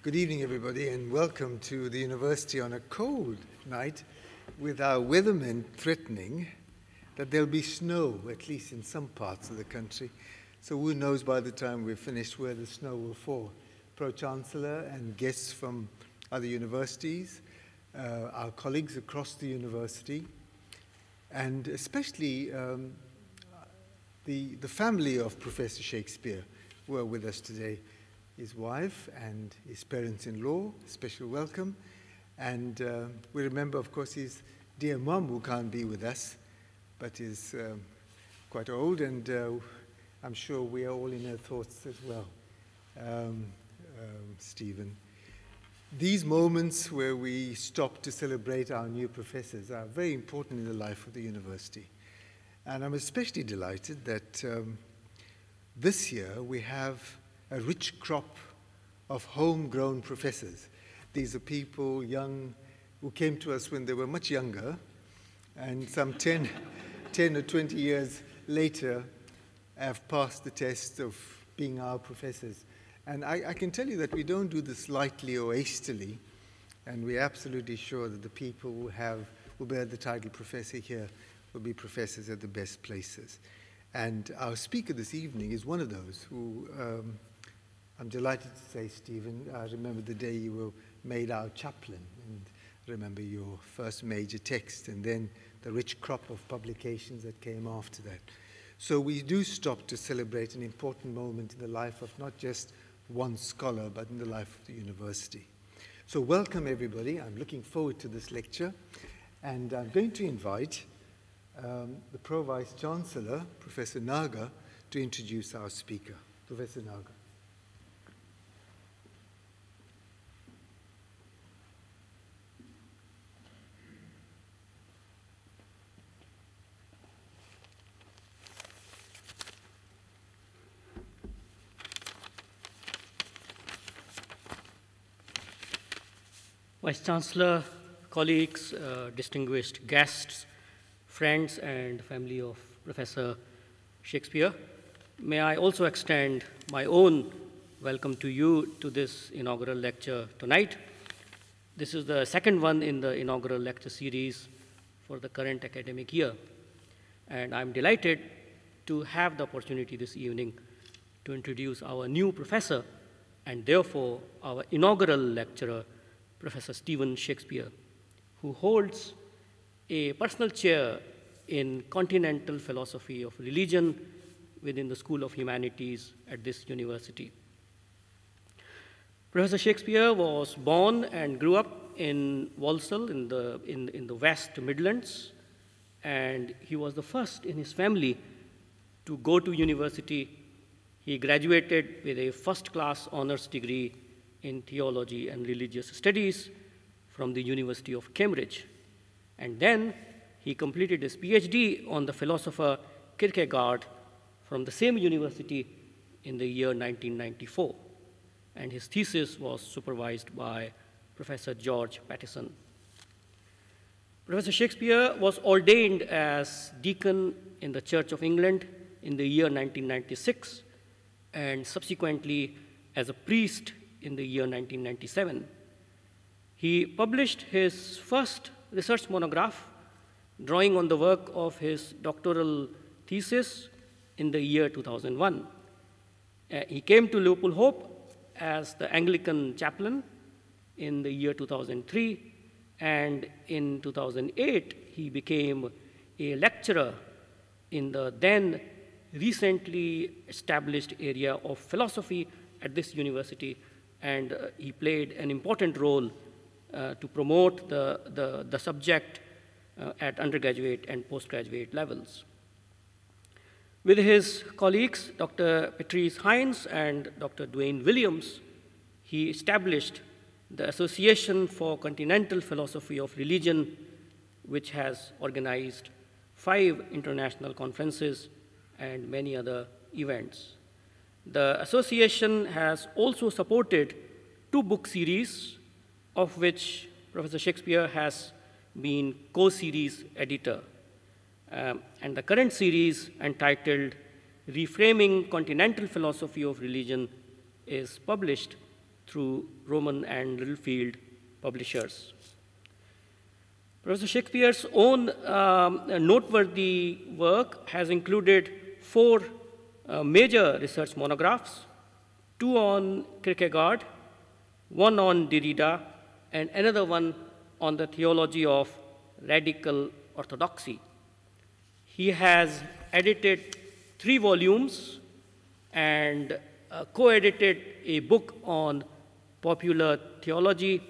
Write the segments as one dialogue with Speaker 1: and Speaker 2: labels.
Speaker 1: Good evening, everybody, and welcome to the university on a cold night with our weathermen threatening that there'll be snow, at least in some parts of the country. So who knows by the time we're finished where the snow will fall. Pro-Chancellor and guests from other universities, uh, our colleagues across the university, and especially um, the, the family of Professor Shakespeare who are with us today his wife and his parents-in-law, special welcome. And uh, we remember, of course, his dear mom who can't be with us, but is um, quite old, and uh, I'm sure we are all in her thoughts as well, um, um, Steven. These moments where we stop to celebrate our new professors are very important in the life of the university. And I'm especially delighted that um, this year we have a rich crop of homegrown professors. These are people young who came to us when they were much younger, and some 10, 10 or 20 years later have passed the test of being our professors. And I, I can tell you that we don't do this lightly or hastily, and we're absolutely sure that the people who have who bear the title professor here will be professors at the best places. And our speaker this evening is one of those who um, I'm delighted to say, Steven, I remember the day you were made our chaplain, and remember your first major text, and then the rich crop of publications that came after that. So we do stop to celebrate an important moment in the life of not just one scholar, but in the life of the university. So welcome, everybody. I'm looking forward to this lecture, and I'm going to invite um, the Pro-Vice Chancellor, Professor Naga, to introduce our speaker. Professor Naga.
Speaker 2: Vice Chancellor, colleagues, uh, distinguished guests, friends, and family of Professor Shakespeare, may I also extend my own welcome to you to this inaugural lecture tonight. This is the second one in the inaugural lecture series for the current academic year. And I'm delighted to have the opportunity this evening to introduce our new professor and therefore our inaugural lecturer, Professor Steven Shakespeare, who holds a personal chair in continental philosophy of religion within the School of Humanities at this university. Professor Shakespeare was born and grew up in Walsall in the, in, in the West Midlands, and he was the first in his family to go to university. He graduated with a first class honors degree in theology and religious studies from the University of Cambridge. And then he completed his PhD on the philosopher Kierkegaard from the same university in the year 1994. And his thesis was supervised by Professor George Pattison. Professor Shakespeare was ordained as deacon in the Church of England in the year 1996 and subsequently as a priest in the year 1997. He published his first research monograph, drawing on the work of his doctoral thesis in the year 2001. Uh, he came to Liverpool Hope as the Anglican chaplain in the year 2003, and in 2008, he became a lecturer in the then recently established area of philosophy at this university and uh, he played an important role uh, to promote the, the, the subject uh, at undergraduate and postgraduate levels. With his colleagues, Dr. Patrice Haynes and Dr. Duane Williams, he established the Association for Continental Philosophy of Religion, which has organized five international conferences and many other events. The association has also supported two book series, of which Professor Shakespeare has been co-series editor. Um, and the current series, entitled Reframing Continental Philosophy of Religion, is published through Rowman and Littlefield publishers. Professor Shakespeare's own um, noteworthy work has included four uh, major research monographs, two on Kierkegaard, one on Derrida, and another one on the theology of radical orthodoxy. He has edited three volumes and uh, co edited a book on popular theology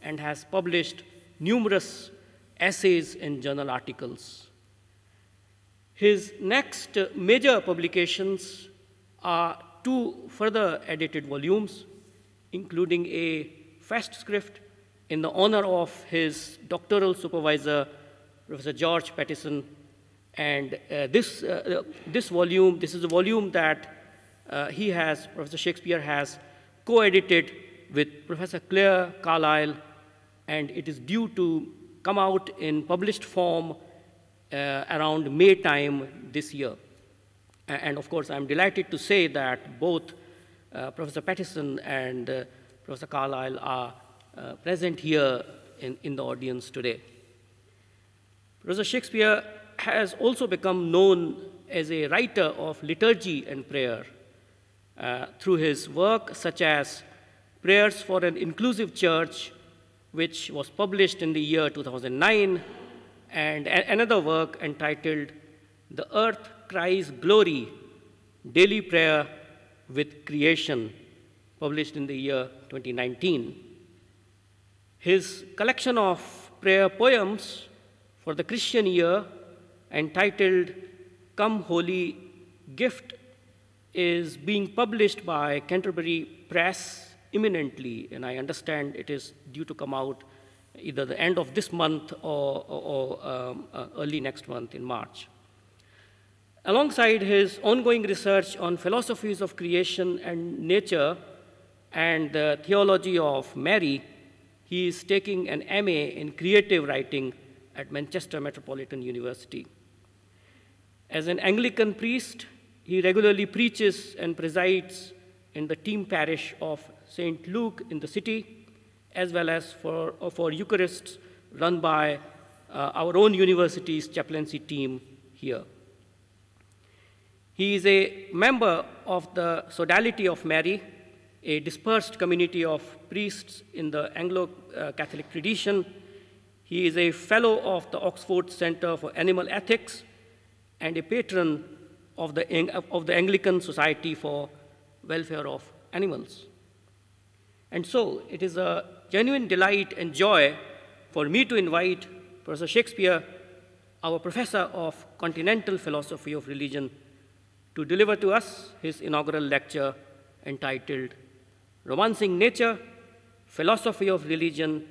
Speaker 2: and has published numerous essays and journal articles. His next major publications are two further edited volumes, including a Festschrift in the honor of his doctoral supervisor, Professor George Pattison. And uh, this, uh, this volume, this is a volume that uh, he has, Professor Shakespeare has co-edited with Professor Clare Carlisle, and it is due to come out in published form around May time this year. And of course, I'm delighted to say that both uh, Professor Pattison and uh, Professor Carlisle are uh, present here in, in the audience today. Professor Shakespeare has also become known as a writer of liturgy and prayer uh, through his work such as Prayers for an Inclusive Church, which was published in the year 2009, and another work entitled The Earth Cries Glory Daily Prayer with Creation, published in the year 2019. His collection of prayer poems for the Christian year, entitled Come Holy Gift, is being published by Canterbury Press imminently, and I understand it is due to come out either the end of this month or, or, or um, uh, early next month in March. Alongside his ongoing research on philosophies of creation and nature and the theology of Mary, he is taking an MA in creative writing at Manchester Metropolitan University. As an Anglican priest, he regularly preaches and presides in the team parish of St. Luke in the city, as well as for, for Eucharists run by uh, our own university's chaplaincy team here. He is a member of the Sodality of Mary, a dispersed community of priests in the Anglo Catholic tradition. He is a fellow of the Oxford Center for Animal Ethics and a patron of the, of the Anglican Society for Welfare of Animals. And so it is a genuine delight and joy for me to invite Professor Shakespeare, our professor of continental philosophy of religion, to deliver to us his inaugural lecture entitled Romancing Nature Philosophy of Religion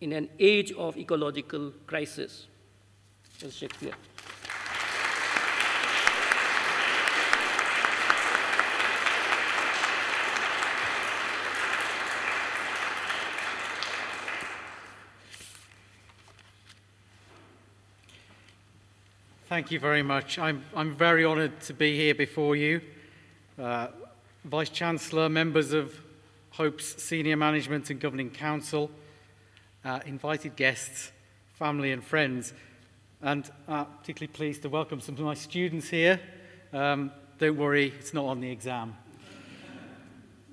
Speaker 2: in an Age of Ecological Crisis. Shakespeare.
Speaker 3: Thank you very much. I'm, I'm very honoured to be here before you. Uh, Vice Chancellor, members of Hope's Senior Management and Governing Council, uh, invited guests, family and friends, and uh, particularly pleased to welcome some of my students here. Um, don't worry, it's not on the exam.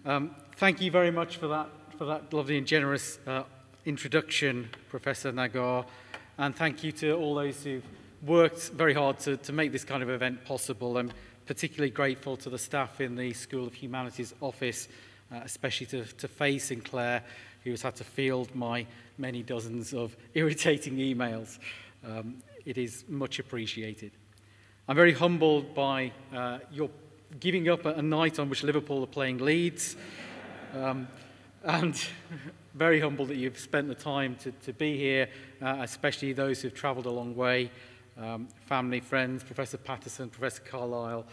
Speaker 3: Um, thank you very much for that, for that lovely and generous uh, introduction, Professor Nagar, and thank you to all those who've worked very hard to, to make this kind of event possible. I'm particularly grateful to the staff in the School of Humanities office, uh, especially to, to Faye Sinclair, who has had to field my many dozens of irritating emails. Um, it is much appreciated. I'm very humbled by uh, your giving up a, night on which Liverpool are playing Leeds. Um, and very humbled that you've spent the time to, to be here, uh, especially those who've travelled a long way um, family, friends, Professor Pattison, Professor Carlisle.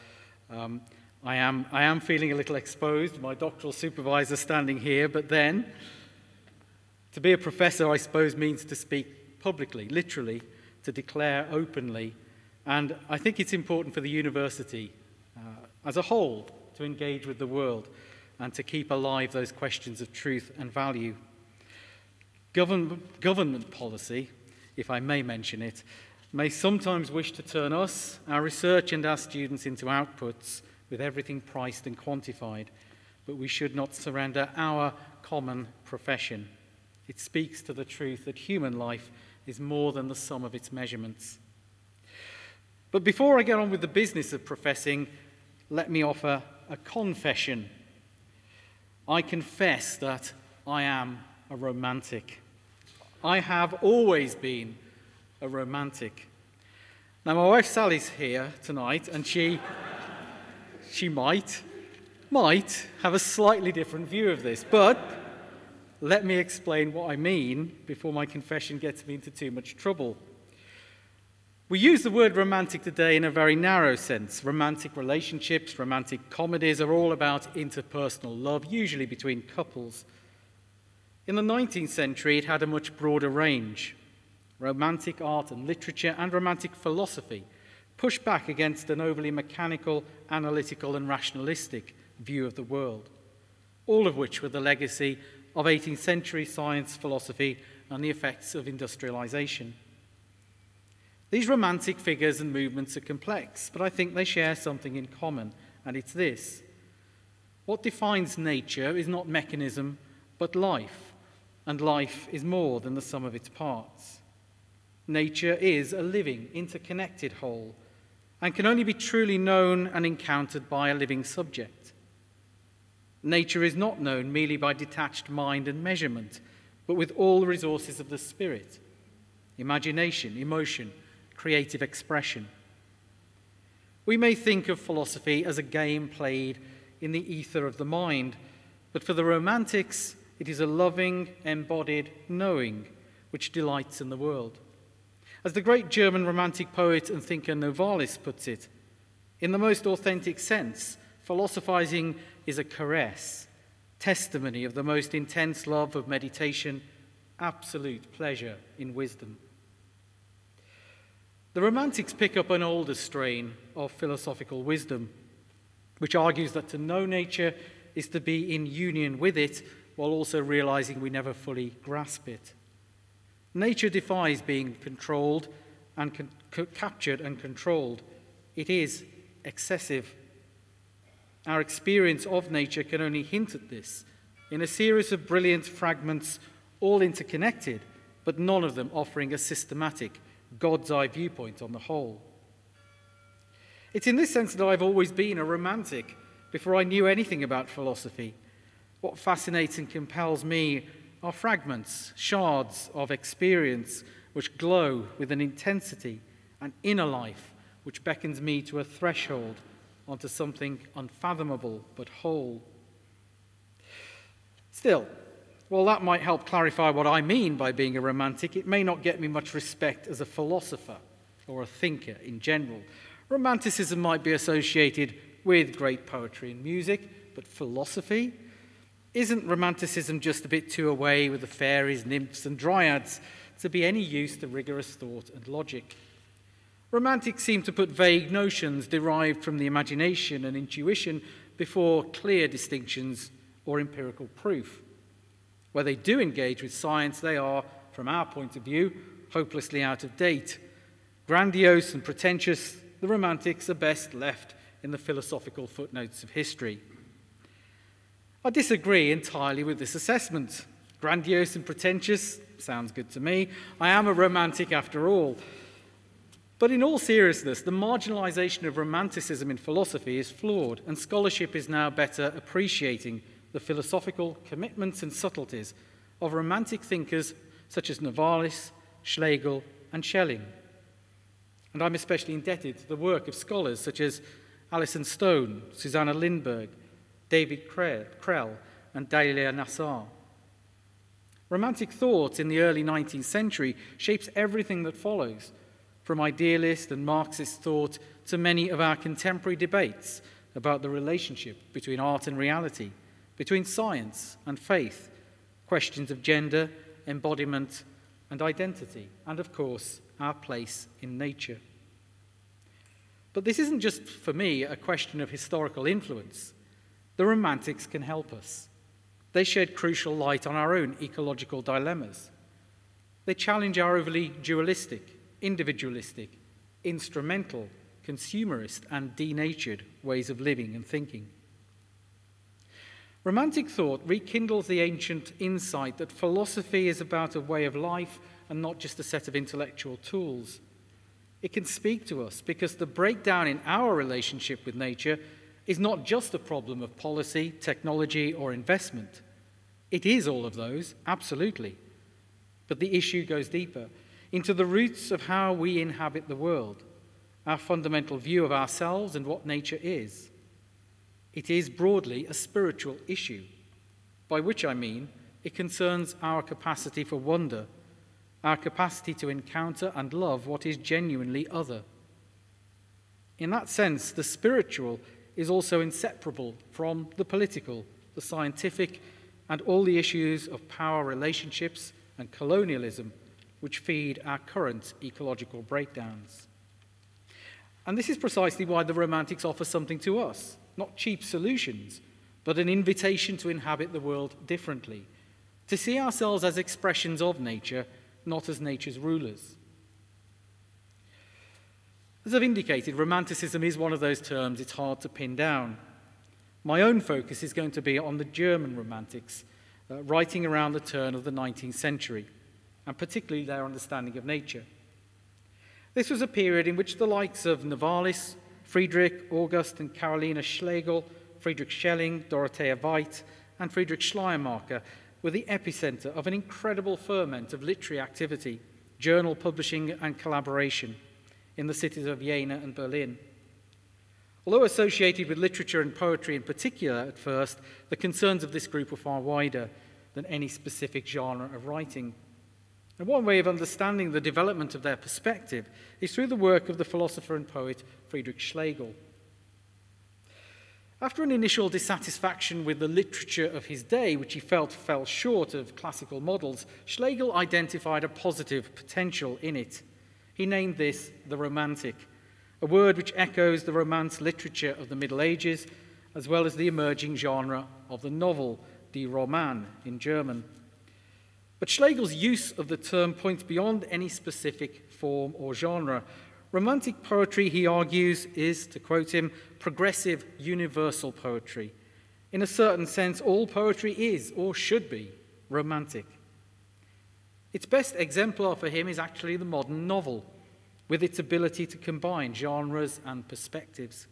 Speaker 3: Um, I, am, I am feeling a little exposed, my doctoral supervisor standing here, but then to be a professor, I suppose, means to speak publicly, literally, to declare openly. And I think it's important for the university uh, as a whole to engage with the world. and to keep alive those questions of truth and value. Govern- government policy, if I may mention it, may sometimes wish to turn us, our research, and our students into outputs with everything priced and quantified, but we should not surrender our common profession. It speaks to the truth that human life is more than the sum of its measurements. But before I get on with the business of professing, let me offer a confession. I confess that I am a romantic. I have always been a romantic. Now, my wife Sally's here tonight, and she, she might, might have a slightly different view of this, but let me explain what I mean before my confession gets me into too much trouble. We use the word romantic today in a very narrow sense. Romantic relationships, romantic comedies are all about interpersonal love, usually between couples. In the 19th century, it had a much broader range. Romantic art and literature and romantic philosophy pushed back against an overly mechanical, analytical, and rationalistic view of the world, all of which were the legacy of 18th century science, philosophy, and the effects of industrialization. These romantic figures and movements are complex, but I think they share something in common, and it's this. What defines nature is not mechanism, but life, and life is more than the sum of its parts. Nature is a living, interconnected whole, and can only be truly known and encountered by a living subject. Nature is not known merely by detached mind and measurement, but with all the resources of the spirit imagination, emotion, creative expression. We may think of philosophy as a game played in the ether of the mind, but for the Romantics, it is a loving, embodied knowing which delights in the world. As the great German Romantic poet and thinker Novalis puts it, in the most authentic sense, philosophizing is a caress, testimony of the most intense love of meditation, absolute pleasure in wisdom. The Romantics pick up an older strain of philosophical wisdom, which argues that to know nature is to be in union with it while also realizing we never fully grasp it. Nature defies being controlled and con- captured and controlled. It is excessive our experience of nature can only hint at this in a series of brilliant fragments, all interconnected, but none of them offering a systematic, God's eye viewpoint on the whole. It's in this sense that I've always been a romantic before I knew anything about philosophy. What fascinates and compels me are fragments, shards of experience which glow with an intensity, an inner life which beckons me to a threshold onto something unfathomable but whole. Still, while that might help clarify what I mean by being a romantic, it may not get me much respect as a philosopher or a thinker in general. Romanticism might be associated with great poetry and music, but philosophy? Isn't romanticism just a bit too away with the fairies, nymphs, and dryads to be any use to rigorous thought and logic? Romantics seem to put vague notions derived from the imagination and intuition before clear distinctions or empirical proof. Where they do engage with science, they are, from our point of view, hopelessly out of date. Grandiose and pretentious, the Romantics are best left in the philosophical footnotes of history. I disagree entirely with this assessment. Grandiose and pretentious sounds good to me. I am a romantic after all. But in all seriousness, the marginalization of romanticism in philosophy is flawed, and scholarship is now better appreciating the philosophical commitments and subtleties of romantic thinkers such as Novalis, Schlegel, and Schelling. And I'm especially indebted to the work of scholars such as Alison Stone, Susanna Lindberg, David Krell, and Dalia Nassar. Romantic thought in the early 19th century shapes everything that follows from idealist and Marxist thought to many of our contemporary debates about the relationship between art and reality, between science and faith, questions of gender, embodiment, and identity, and of course, our place in nature. But this isn't just for me a question of historical influence. The Romantics can help us. They shed crucial light on our own ecological dilemmas. They challenge our overly dualistic, individualistic, instrumental, consumerist, and denatured ways of living and thinking. Romantic thought rekindles the ancient insight that philosophy is about a way of life and not just a set of intellectual tools. It can speak to us because the breakdown in our relationship with nature is not just a problem of policy, technology, or investment. It is all of those, absolutely. But the issue goes deeper into the roots of how we inhabit the world, our fundamental view of ourselves and what nature is. It is broadly a spiritual issue, by which I mean it concerns our capacity for wonder, our capacity to encounter and love what is genuinely other. In that sense, the spiritual is also inseparable from the political, the scientific, and all the issues of power relationships and colonialism which feed our current ecological breakdowns. And this is precisely why the Romantics offer something to us not cheap solutions, but an invitation to inhabit the world differently, to see ourselves as expressions of nature, not as nature's rulers. As I've indicated, Romanticism is one of those terms it's hard to pin down. My own focus is going to be on the German Romantics, uh, writing around the turn of the 19th century, and particularly their understanding of nature. This was a period in which the likes of Novalis, Friedrich, August, and Carolina Schlegel, Friedrich Schelling, Dorothea Veit, and Friedrich Schleiermacher were the epicenter of an incredible ferment of literary activity, journal publishing, and collaboration in the cities of Jena and Berlin. Although associated with literature and poetry in particular at first, the concerns of this group were far wider than any specific genre of writing. And one way of understanding the development of their perspective is through the work of the philosopher and poet Friedrich Schlegel. After an initial dissatisfaction with the literature of his day, which he felt fell short of classical models, Schlegel identified a positive potential in it. He named this the Romantic, a word which echoes the Romance literature of the Middle Ages, as well as the emerging genre of the novel, die Roman in German. But Schlegel's use of the term points beyond any specific form or genre. Romantic poetry, he argues, is, to quote him, progressive universal poetry. In a certain sense, all poetry is, or should be, romantic. Its best exemplar for him is actually the modern novel, with its ability to combine genres and perspectives.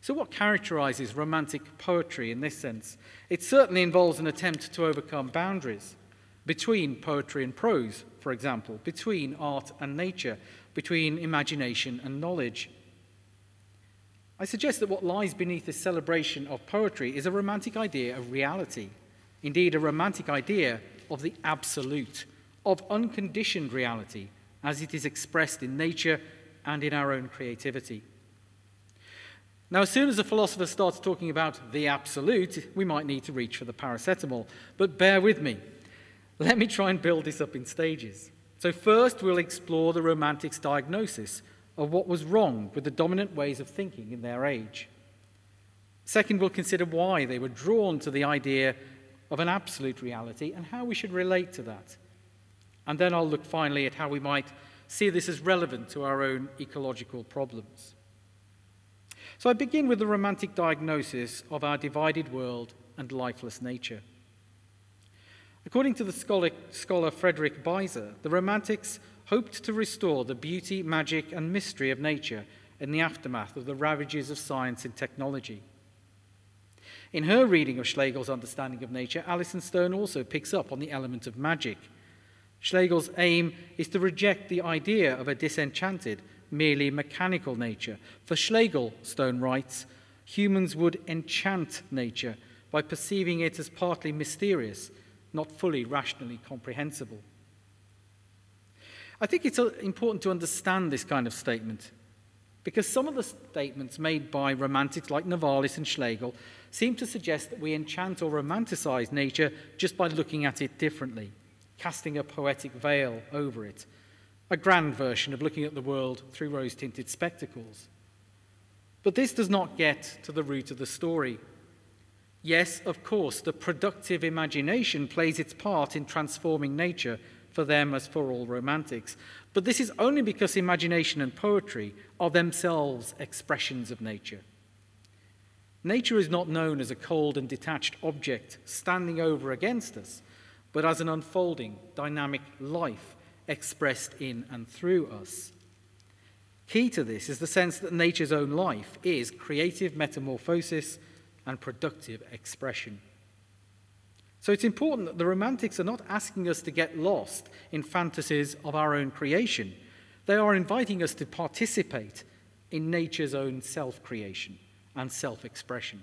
Speaker 3: So, what characterizes romantic poetry in this sense? It certainly involves an attempt to overcome boundaries between poetry and prose, for example, between art and nature, between imagination and knowledge. I suggest that what lies beneath this celebration of poetry is a romantic idea of reality, indeed, a romantic idea of the absolute, of unconditioned reality as it is expressed in nature and in our own creativity. Now, as soon as a philosopher starts talking about the absolute, we might need to reach for the paracetamol. But bear with me. Let me try and build this up in stages. So, first, we'll explore the Romantics' diagnosis of what was wrong with the dominant ways of thinking in their age. Second, we'll consider why they were drawn to the idea of an absolute reality and how we should relate to that. And then I'll look finally at how we might see this as relevant to our own ecological problems. So I begin with the romantic diagnosis of our divided world and lifeless nature. According to the scholar, scholar Frederick Beiser, the Romantics hoped to restore the beauty, magic, and mystery of nature in the aftermath of the ravages of science and technology. In her reading of Schlegel's understanding of nature, Alison Stone also picks up on the element of magic. Schlegel's aim is to reject the idea of a disenchanted merely mechanical nature. For Schlegel, Stone writes, humans would enchant nature by perceiving it as partly mysterious, not fully rationally comprehensible. I think it's uh, important to understand this kind of statement because some of the statements made by romantics like Novalis and Schlegel seem to suggest that we enchant or romanticize nature just by looking at it differently, casting a poetic veil over it, a grand version of looking at the world through rose tinted spectacles. But this does not get to the root of the story. Yes, of course, the productive imagination plays its part in transforming nature for them as for all romantics. But this is only because imagination and poetry are themselves expressions of nature. Nature is not known as a cold and detached object standing over against us, but as an unfolding, dynamic life expressed in and through us. Key to this is the sense that nature's own life is creative metamorphosis and productive expression. So it's important that the Romantics are not asking us to get lost in fantasies of our own creation. They are inviting us to participate in nature's own self creation and self expression.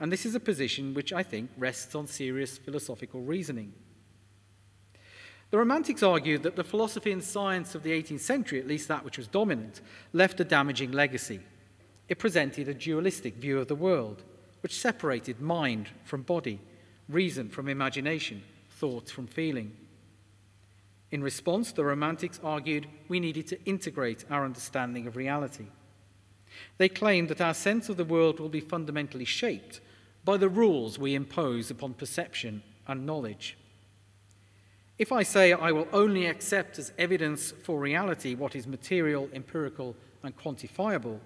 Speaker 3: And this is a position which I think rests on serious philosophical reasoning. The Romantics argued that the philosophy and science of the 18th century, at least that which was dominant, left a damaging legacy. It presented a dualistic view of the world, which separated mind from body, reason from imagination, thought from feeling. In response, the Romantics argued we needed to integrate our understanding of reality. They claim that our sense of the world will be fundamentally shaped by the rules we impose upon perception and knowledge. If I say I will only accept as evidence for reality what is material, empirical, and quantifiable,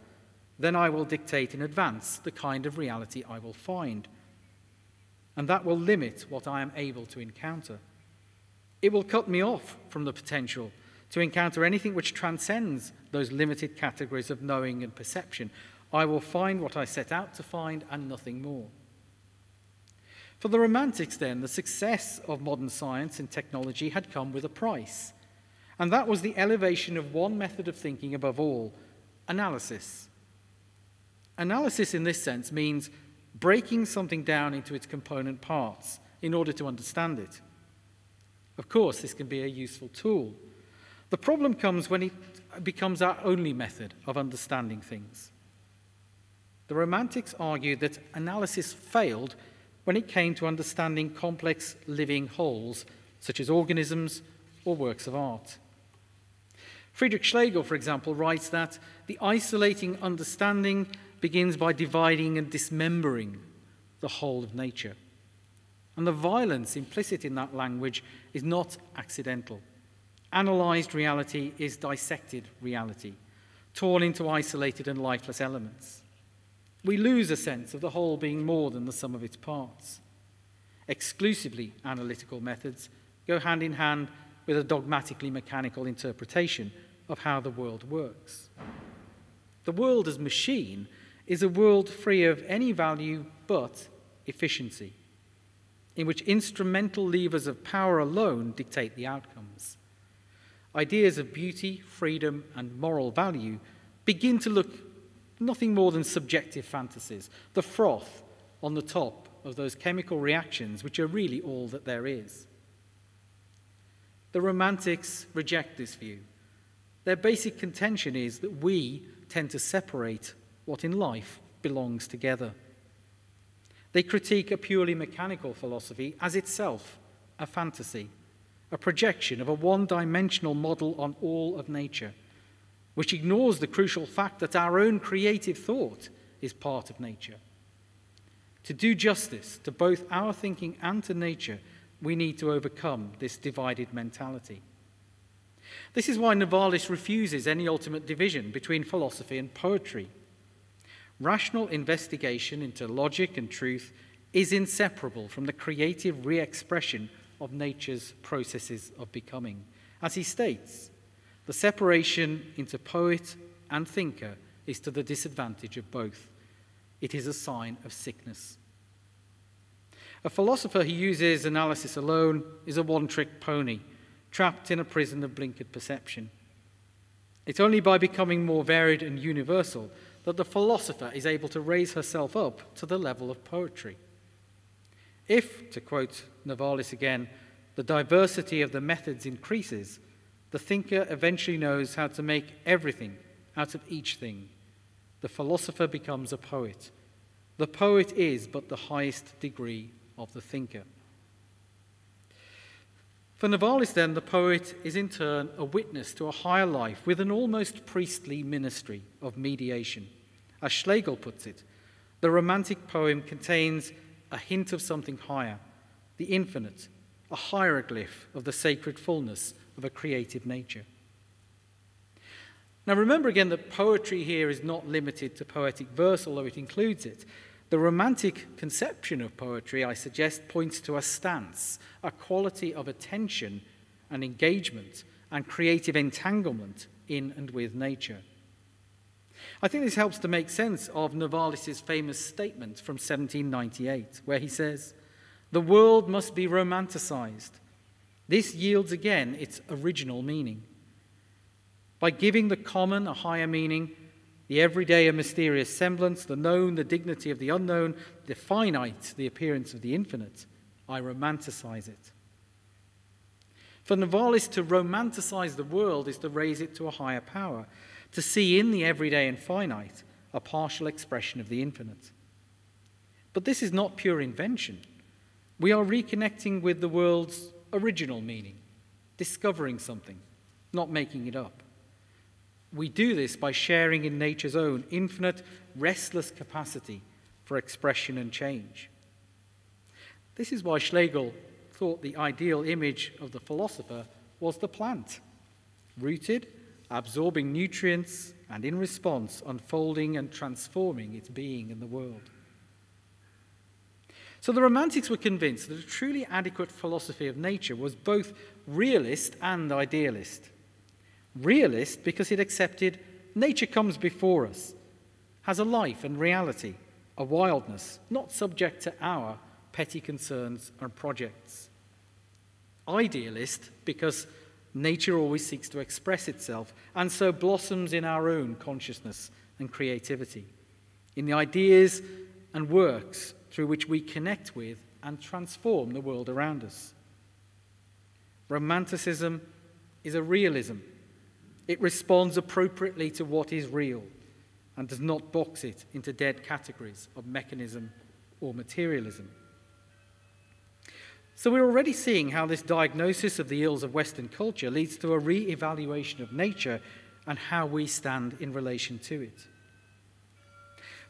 Speaker 3: then I will dictate in advance the kind of reality I will find. And that will limit what I am able to encounter. It will cut me off from the potential to encounter anything which transcends those limited categories of knowing and perception. I will find what I set out to find and nothing more. For the Romantics, then, the success of modern science and technology had come with a price. And that was the elevation of one method of thinking above all analysis. Analysis, in this sense, means breaking something down into its component parts in order to understand it. Of course, this can be a useful tool. The problem comes when it becomes our only method of understanding things. The Romantics argued that analysis failed when it came to understanding complex living wholes, such as organisms or works of art. Friedrich Schlegel, for example, writes that the isolating understanding begins by dividing and dismembering the whole of nature. And the violence implicit in that language is not accidental. Analyzed reality is dissected reality, torn into isolated and lifeless elements we lose a sense of the whole being more than the sum of its parts. Exclusively analytical methods go hand in hand with a dogmatically mechanical interpretation of how the world works. The world as machine is a world free of any value but efficiency, in which instrumental levers of power alone dictate the outcomes. Ideas of beauty, freedom, and moral value begin to look nothing more than subjective fantasies, the froth on the top of those chemical reactions, which are really all that there is. The Romantics reject this view. Their basic contention is that we tend to separate what in life belongs together. They critique a purely mechanical philosophy as itself a fantasy, a projection of a one dimensional model on all of nature which ignores the crucial fact that our own creative thought is part of nature. To do justice to both our thinking and to nature, we need to overcome this divided mentality. This is why Novalis refuses any ultimate division between philosophy and poetry. Rational investigation into logic and truth is inseparable from the creative re expression of nature's processes of becoming. As he states, the separation into poet and thinker is to the disadvantage of both. It is a sign of sickness. A philosopher who uses analysis alone is a one trick pony, trapped in a prison of blinkered perception. It's only by becoming more varied and universal that the philosopher is able to raise herself up to the level of poetry. If, to quote Novalis again, the diversity of the methods increases, the thinker eventually knows how to make everything out of each thing. The philosopher becomes a poet. The poet is but the highest degree of the thinker. For Novalis, then, the poet is in turn a witness to a higher life with an almost priestly ministry of mediation. As Schlegel puts it, the Romantic poem contains a hint of something higher, the infinite, a hieroglyph of the sacred fullness of a creative nature. Now, remember again that poetry here is not limited to poetic verse, although it includes it. The romantic conception of poetry, I suggest, points to a stance, a quality of attention and engagement and creative entanglement in and with nature. I think this helps to make sense of Novalis' famous statement from 1798, where he says, The world must be romanticized. This yields again its original meaning. By giving the common a higher meaning, the everyday a mysterious semblance, the known the dignity of the unknown, the finite the appearance of the infinite, I romanticize it. For Novalis, to romanticize the world is to raise it to a higher power, to see in the everyday and finite a partial expression of the infinite. But this is not pure invention. We are reconnecting with the world's original meaning, discovering something, not making it up. We do this by sharing in nature's own infinite, restless capacity for expression and change. This is why Schlegel thought the ideal image of the philosopher was the plant, rooted, absorbing nutrients, and in response, unfolding and transforming its being in the world. So the Romantics were convinced that a truly adequate philosophy of nature was both realist and idealist. Realist because it accepted nature comes before us, has a life and reality, a wildness, not subject to our petty concerns and projects. Idealist because nature always seeks to express itself and so blossoms in our own consciousness and creativity, in the ideas and works through which we connect with and transform the world around us. Romanticism is a realism it responds appropriately to what is real and does not box it into dead categories of mechanism or materialism. So we're already seeing how this diagnosis of the ills of Western culture leads to a re evaluation of nature and how we stand in relation to it.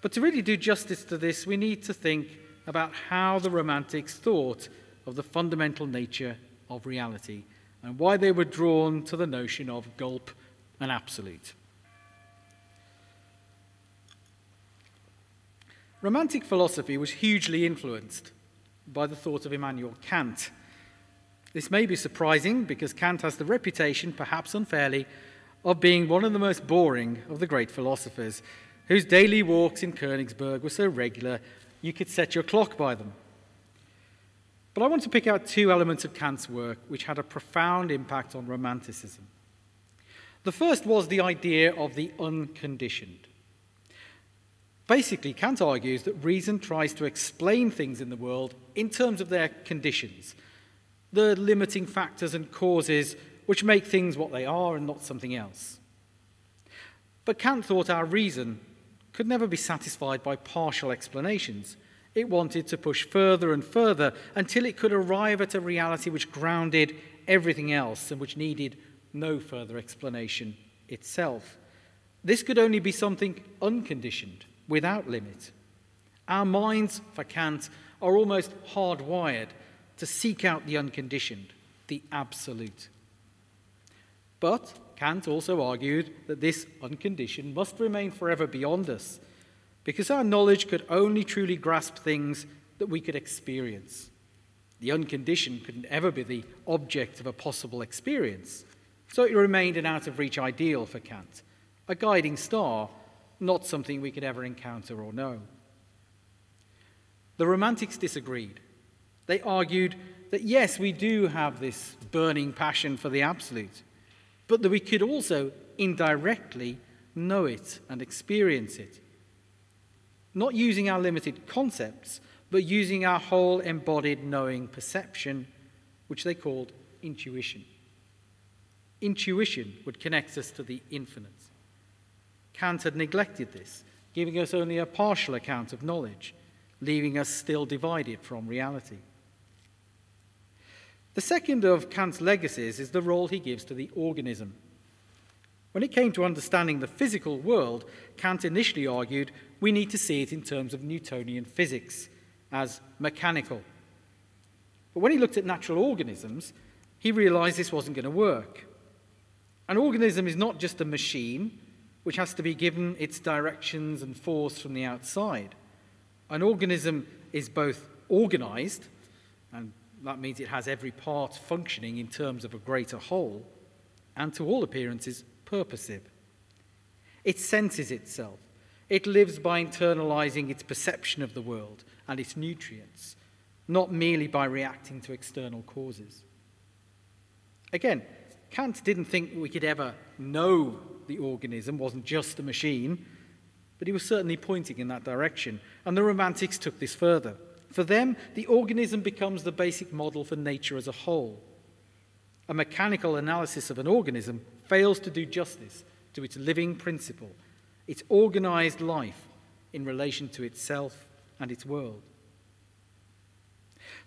Speaker 3: But to really do justice to this, we need to think about how the Romantics thought of the fundamental nature of reality and why they were drawn to the notion of gulp and absolute. Romantic philosophy was hugely influenced by the thought of Immanuel Kant. This may be surprising because Kant has the reputation, perhaps unfairly, of being one of the most boring of the great philosophers, whose daily walks in Königsberg were so regular you could set your clock by them. But I want to pick out two elements of Kant's work which had a profound impact on Romanticism. The first was the idea of the unconditioned. Basically, Kant argues that reason tries to explain things in the world in terms of their conditions, the limiting factors and causes which make things what they are and not something else. But Kant thought our reason could never be satisfied by partial explanations. It wanted to push further and further until it could arrive at a reality which grounded everything else and which needed no further explanation itself. This could only be something unconditioned, without limit. Our minds, for Kant, are almost hardwired to seek out the unconditioned, the absolute. But Kant also argued that this unconditioned must remain forever beyond us, because our knowledge could only truly grasp things that we could experience. The unconditioned couldn't ever be the object of a possible experience. So it remained an out of reach ideal for Kant, a guiding star, not something we could ever encounter or know. The Romantics disagreed. They argued that yes, we do have this burning passion for the absolute, but that we could also indirectly know it and experience it. Not using our limited concepts, but using our whole embodied knowing perception, which they called intuition. Intuition would connect us to the infinite. Kant had neglected this, giving us only a partial account of knowledge, leaving us still divided from reality. The second of Kant's legacies is the role he gives to the organism. When it came to understanding the physical world, Kant initially argued we need to see it in terms of Newtonian physics, as mechanical. But when he looked at natural organisms, he realized this wasn't going to work. An organism is not just a machine which has to be given its directions and force from the outside. An organism is both organized, and that means it has every part functioning in terms of a greater whole, and to all appearances, purposive. It senses itself. It lives by internalizing its perception of the world and its nutrients, not merely by reacting to external causes. Again, Kant didn't think we could ever know the organism wasn't just a machine, but he was certainly pointing in that direction. And the Romantics took this further. For them, the organism becomes the basic model for nature as a whole. A mechanical analysis of an organism fails to do justice to its living principle, its organized life in relation to itself and its world.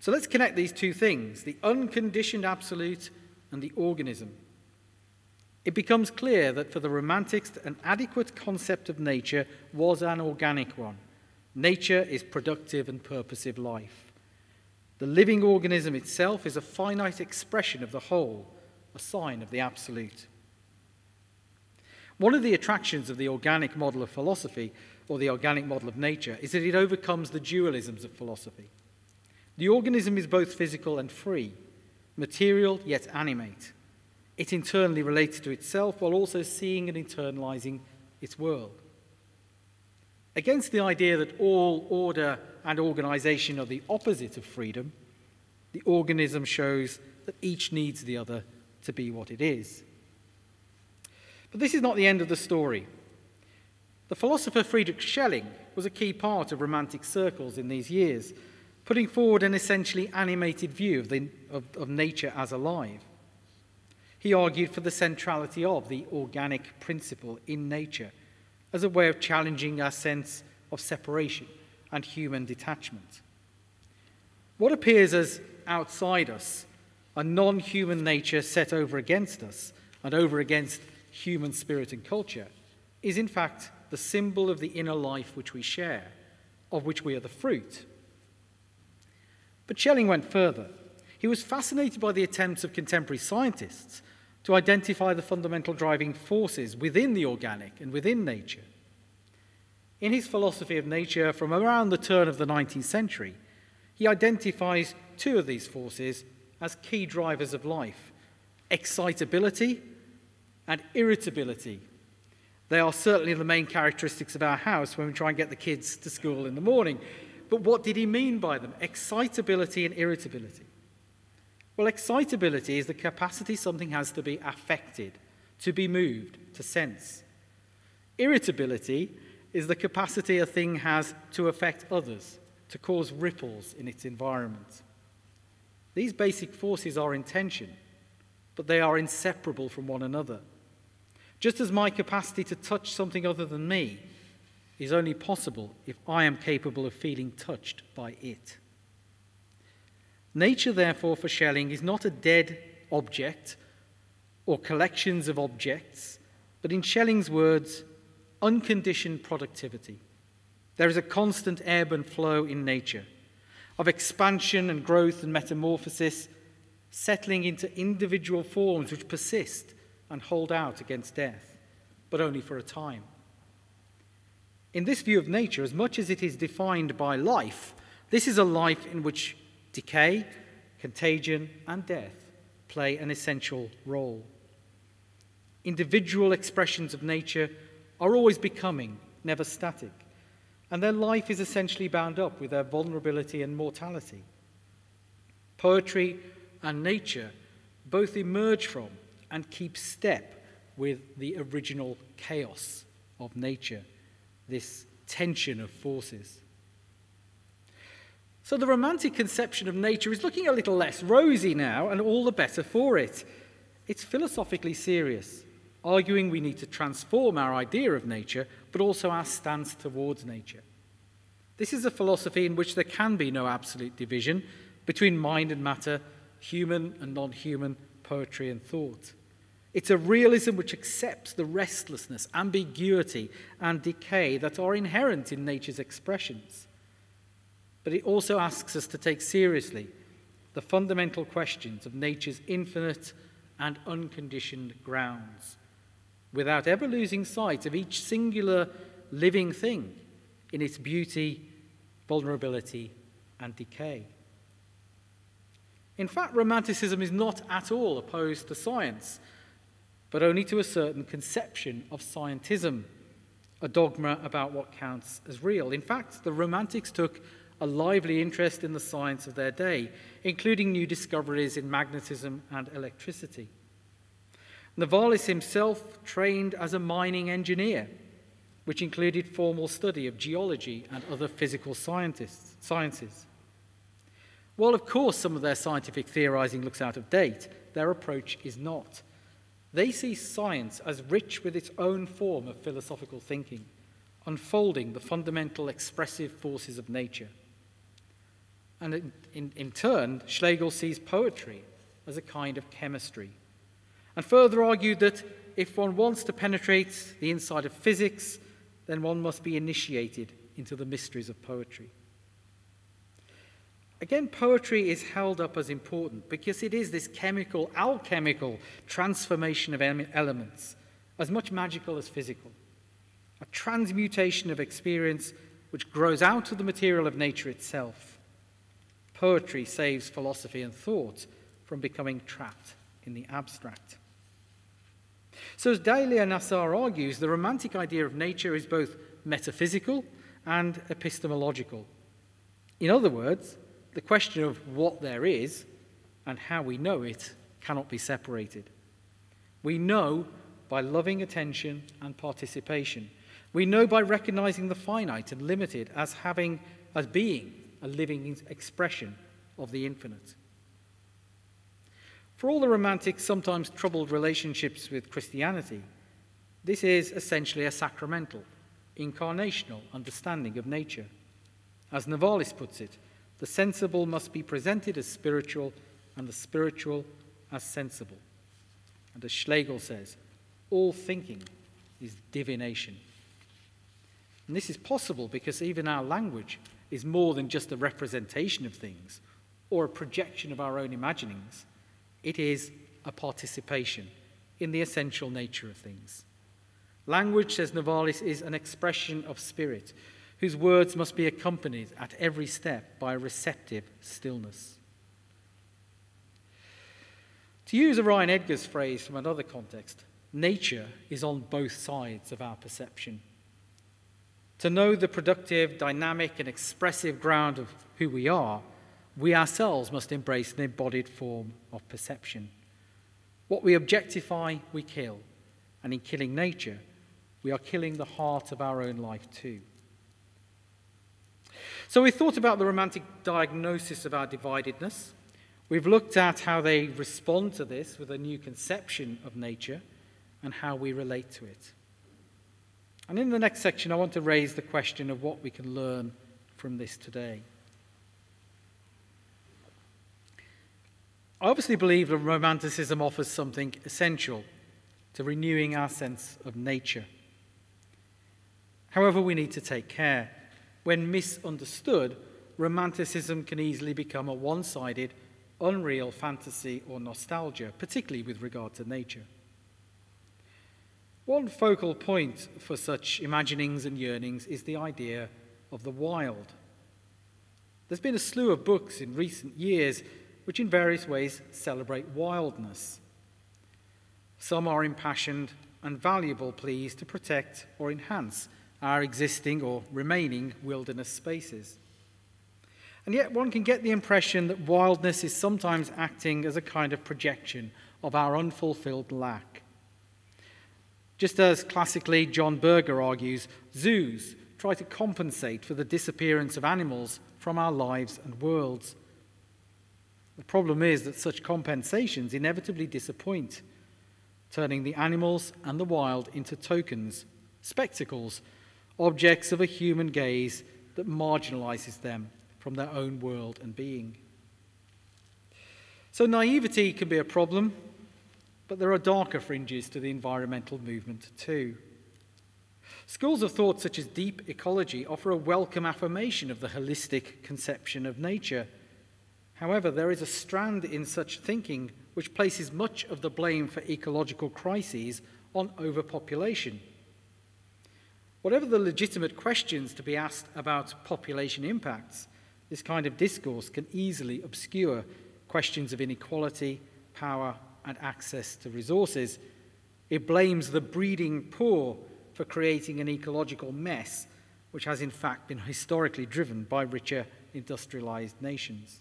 Speaker 3: So let's connect these two things the unconditioned absolute and the organism. It becomes clear that for the Romantics, an adequate concept of nature was an organic one. Nature is productive and purposive life. The living organism itself is a finite expression of the whole, a sign of the absolute. One of the attractions of the organic model of philosophy, or the organic model of nature, is that it overcomes the dualisms of philosophy. The organism is both physical and free, material yet animate. It internally relates to itself while also seeing and internalizing its world. Against the idea that all order and organization are the opposite of freedom, the organism shows that each needs the other to be what it is. But this is not the end of the story. The philosopher Friedrich Schelling was a key part of Romantic circles in these years, putting forward an essentially animated view of, the, of, of nature as alive. He argued for the centrality of the organic principle in nature as a way of challenging our sense of separation and human detachment. What appears as outside us, a non human nature set over against us and over against human spirit and culture, is in fact the symbol of the inner life which we share, of which we are the fruit. But Schelling went further. He was fascinated by the attempts of contemporary scientists to identify the fundamental driving forces within the organic and within nature. In his philosophy of nature from around the turn of the 19th century, he identifies two of these forces as key drivers of life excitability and irritability. They are certainly the main characteristics of our house when we try and get the kids to school in the morning. But what did he mean by them? Excitability and irritability. Well, excitability is the capacity something has to be affected, to be moved, to sense. Irritability is the capacity a thing has to affect others, to cause ripples in its environment. These basic forces are in tension, but they are inseparable from one another. Just as my capacity to touch something other than me is only possible if I am capable of feeling touched by it. Nature, therefore, for Schelling, is not a dead object or collections of objects, but in Schelling's words, unconditioned productivity. There is a constant ebb and flow in nature of expansion and growth and metamorphosis, settling into individual forms which persist and hold out against death, but only for a time. In this view of nature, as much as it is defined by life, this is a life in which decay, contagion, and death play an essential role. Individual expressions of nature are always becoming, never static, and their life is essentially bound up with their vulnerability and mortality. Poetry and nature both emerge from and keep step with the original chaos of nature, this tension of forces. So the romantic conception of nature is looking a little less rosy now, and all the better for it. It's philosophically serious, arguing we need to transform our idea of nature, but also our stance towards nature. This is a philosophy in which there can be no absolute division between mind and matter, human and non human, poetry and thought. It's a realism which accepts the restlessness, ambiguity, and decay that are inherent in nature's expressions. But it also asks us to take seriously the fundamental questions of nature's infinite and unconditioned grounds, without ever losing sight of each singular living thing in its beauty, vulnerability, and decay. In fact, Romanticism is not at all opposed to science but only to a certain conception of scientism, a dogma about what counts as real. In fact, the Romantics took a lively interest in the science of their day, including new discoveries in magnetism and electricity. Novalis himself trained as a mining engineer, which included formal study of geology and other physical sciences. While, of course, some of their scientific theorizing looks out of date, their approach is not. They see science as rich with its own form of philosophical thinking, unfolding the fundamental expressive forces of nature. And in, in, in, turn, Schlegel sees poetry as a kind of chemistry, and further argued that if one wants to penetrate the inside of physics, then one must be initiated into the mysteries of poetry. Again, poetry is held up as important because it is this chemical, alchemical transformation of elements, as much magical as physical. A transmutation of experience which grows out of the material of nature itself. Poetry saves philosophy and thought from becoming trapped in the abstract. So, as Dalia Nassar argues, the romantic idea of nature is both metaphysical and epistemological. In other words, the question of what there is and how we know it cannot be separated. We know by loving attention and participation. We know by recognizing the finite and limited as having, as being a living expression of the infinite. For all the romantic, sometimes troubled relationships with Christianity, this is essentially a sacramental, incarnational understanding of nature. As Novalis puts it, the sensible must be presented as spiritual and the spiritual as sensible. And as Schlegel says, all thinking is divination. And this is possible because even our language is more than just a representation of things or a projection of our own imaginings. It is a participation in the essential nature of things. Language, says Novalis, is an expression of spirit, whose words must be accompanied at every step by a receptive stillness. To use Orion Edgar's phrase from another context, nature is on both sides of our perception. To know the productive, dynamic, and expressive ground of who we are, we ourselves must embrace an embodied form of perception. What we objectify, we kill. And in killing nature, we are killing the heart of our own life too. So we thought about the romantic diagnosis of our dividedness. We've looked at how they respond to this with a new conception of nature and how we relate to it. And in the next section, I want to raise the question of what we can learn from this today. I obviously believe that Romanticism offers something essential to renewing our sense of nature. However, we need to take care. When misunderstood, romanticism can easily become a one sided, unreal fantasy or nostalgia, particularly with regard to nature. One focal point for such imaginings and yearnings is the idea of the wild. There's been a slew of books in recent years which, in various ways, celebrate wildness. Some are impassioned and valuable pleas to protect or enhance our existing or remaining wilderness spaces. And yet, one can get the impression that wildness is sometimes acting as a kind of projection of our unfulfilled lack. Just as classically John Berger argues, zoos try to compensate for the disappearance of animals from our lives and worlds. The problem is that such compensations inevitably disappoint, turning the animals and the wild into tokens, spectacles objects of a human gaze that marginalizes them from their own world and being. So, naivety can be a problem, But there are darker fringes to the environmental movement too. Schools of thought such as deep ecology offer a welcome affirmation of the holistic conception of nature. However, there is a strand in such thinking which places much of the blame for ecological crises on overpopulation. Whatever the legitimate questions to be asked about population impacts, this kind of discourse can easily obscure questions of inequality, power, and access to resources. It blames the breeding poor for creating an ecological mess, which has in fact been historically driven by richer industrialized nations.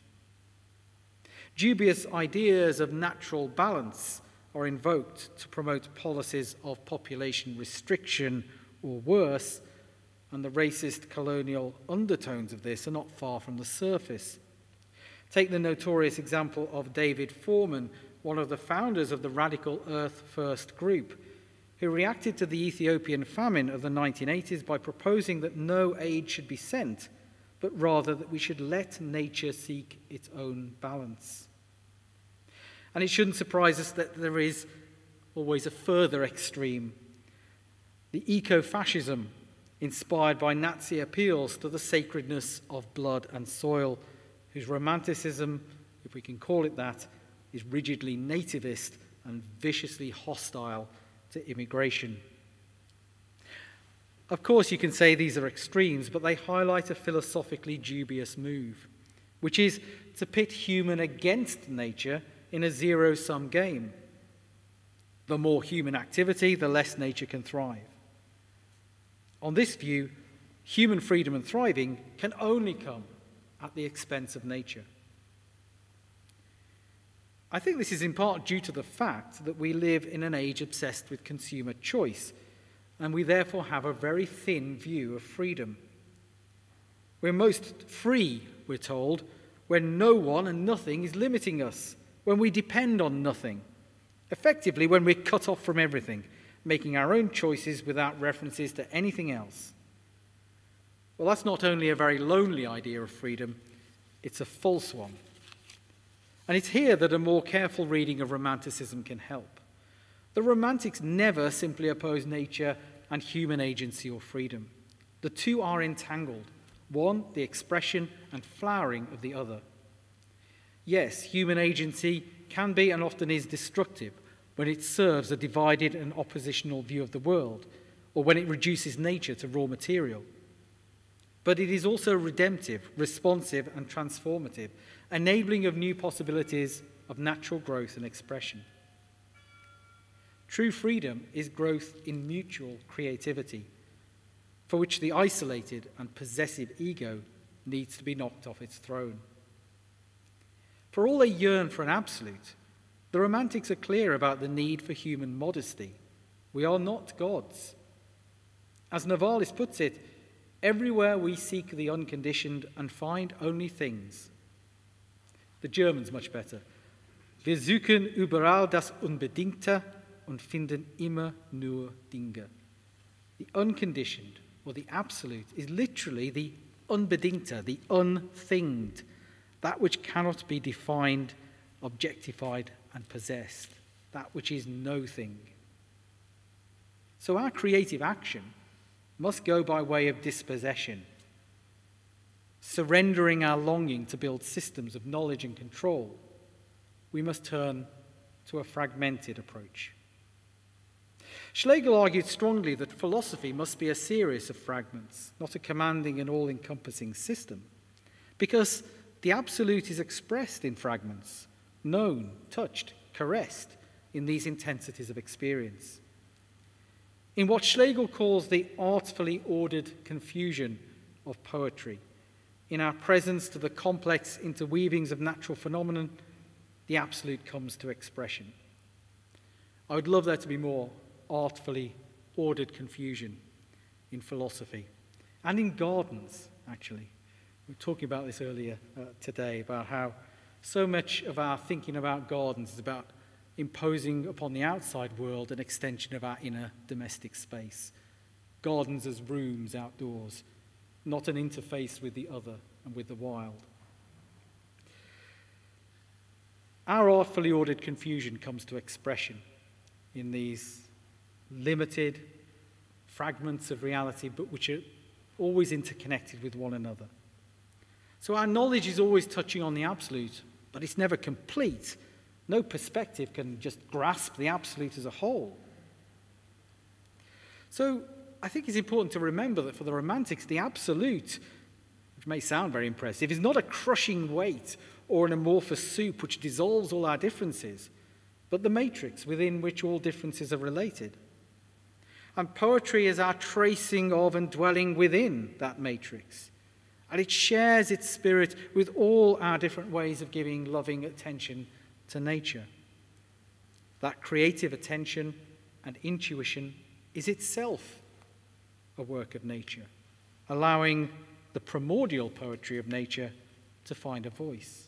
Speaker 3: Dubious ideas of natural balance are invoked to promote policies of population restriction or worse, and the racist colonial undertones of this are not far from the surface. Take the notorious example of David Foreman, one of the founders of the radical Earth First group, who reacted to the Ethiopian famine of the 1980s by proposing that no aid should be sent, but rather that we should let nature seek its own balance. And it shouldn't surprise us that there is always a further extreme the eco fascism inspired by Nazi appeals to the sacredness of blood and soil, whose romanticism, if we can call it that, is rigidly nativist and viciously hostile to immigration. Of course, you can say these are extremes, but they highlight a philosophically dubious move, which is to pit human against nature in a zero sum game. The more human activity, the less nature can thrive. On this view, human freedom and thriving can only come at the expense of nature. I think this is in part due to the fact that we live in an age obsessed with consumer choice, and we therefore have a very thin view of freedom. We're most free, we're told, when no one and nothing is limiting us, when we depend on nothing. Effectively, when we're cut off from everything, making our own choices without references to anything else. Well, that's not only a very lonely idea of freedom, it's a false one. And it's here that a more careful reading of Romanticism can help. The Romantics never simply oppose nature and human agency or freedom. The two are entangled one, the expression and flowering of the other. Yes, human agency can be and often is destructive when it serves a divided and oppositional view of the world, or when it reduces nature to raw material. But it is also redemptive, responsive, and transformative, enabling of new possibilities of natural growth and expression. True freedom is growth in mutual creativity, for which the isolated and possessive ego needs to be knocked off its throne. For all they yearn for an absolute, the Romantics are clear about the need for human modesty. We are not gods. As Novalis puts it, everywhere we seek the unconditioned and find only things the German's much better. Wir suchen überall das Unbedingte und finden immer nur Dinge. The unconditioned, or the absolute, is literally the unbedingte, the unthinged, that which cannot be defined, objectified, and possessed, that which is no thing. So our creative action must go by way of dispossession, surrendering our longing to build systems of knowledge and control, we must turn to a fragmented approach. Schlegel argued strongly that philosophy must be a series of fragments, not a commanding and all encompassing system, because the absolute is expressed in fragments, known, touched, caressed in these intensities of experience. In what Schlegel calls the artfully ordered confusion of poetry, in our presence to the complex interweavings of natural phenomenon, the absolute comes to expression. I would love there to be more artfully ordered confusion in philosophy and in gardens, actually. We were talking about this earlier uh, today about how so much of our thinking about gardens is about imposing upon the outside world an extension of our inner domestic space. Gardens as rooms outdoors, not an interface with the other and with the wild. Our artfully ordered confusion comes to expression in these limited fragments of reality, but which are always interconnected with one another. So our knowledge is always touching on the absolute, but it's never complete. No perspective can just grasp the absolute as a whole. So I think it's important to remember that for the Romantics, the absolute, which may sound very impressive, is not a crushing weight or an amorphous soup which dissolves all our differences, but the matrix within which all differences are related. And poetry is our tracing of and dwelling within that matrix. And it shares its spirit with all our different ways of giving loving attention to nature. That creative attention and intuition is itself a work of nature, allowing the primordial poetry of nature to find a voice.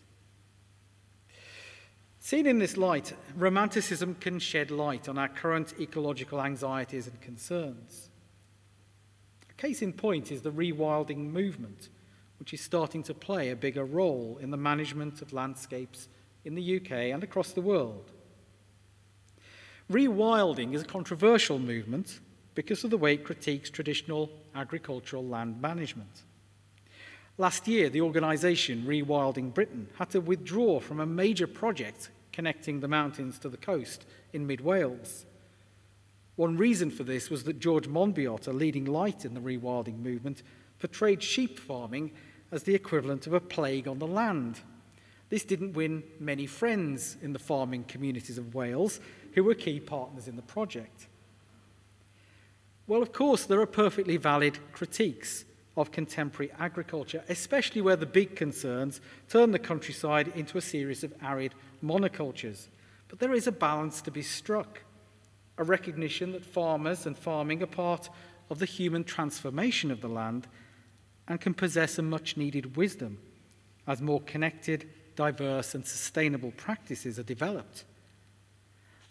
Speaker 3: Seen in this light, Romanticism can shed light on our current ecological anxieties and concerns. A case in point is the rewilding movement, which is starting to play a bigger role in the management of landscapes in the UK and across the world. Rewilding is a controversial movement because of the way it critiques traditional agricultural land management. Last year, the organisation Rewilding Britain had to withdraw from a major project connecting the mountains to the coast in mid Wales. One reason for this was that George Monbiot, a leading light in the rewilding movement, portrayed sheep farming as the equivalent of a plague on the land. This didn't win many friends in the farming communities of Wales, who were key partners in the project. Well, of course, there are perfectly valid critiques of contemporary agriculture, especially where the big concerns turn the countryside into a series of arid monocultures. But there is a balance to be struck a recognition that farmers and farming are part of the human transformation of the land and can possess a much needed wisdom as more connected, diverse, and sustainable practices are developed.